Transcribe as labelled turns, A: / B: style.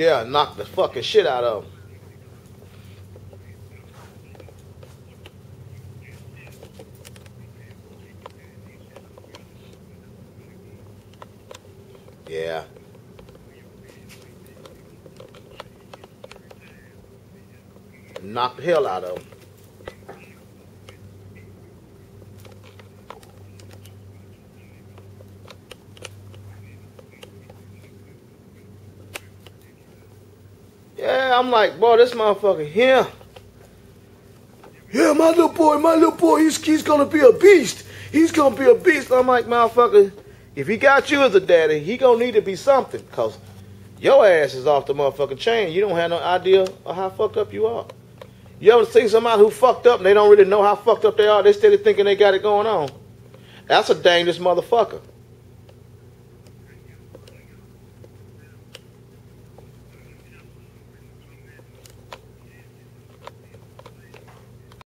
A: Yeah, knock the fucking shit out of him. Yeah. Knock the hell out of him. Yeah, I'm like, bro, this motherfucker here. Yeah, my little boy, my little boy, he's, he's gonna be a beast. He's gonna be a beast. I'm like, motherfucker, if he got you as a daddy, he gonna need to be something, cause your ass is off the motherfucking chain. You don't have no idea of how fucked up you are. You ever see somebody who fucked up and they don't really know how fucked up they are? They still thinking they got it going on. That's a dangerous motherfucker.